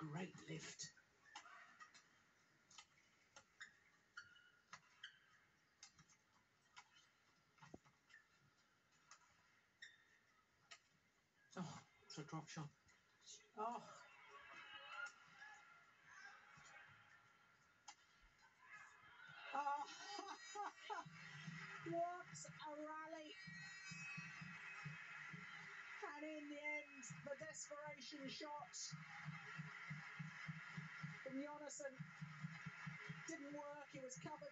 Great lift. Oh, it's a drop shot. Oh. Oh, what a rally! And in the end, the desperation shot from didn't work. It was covered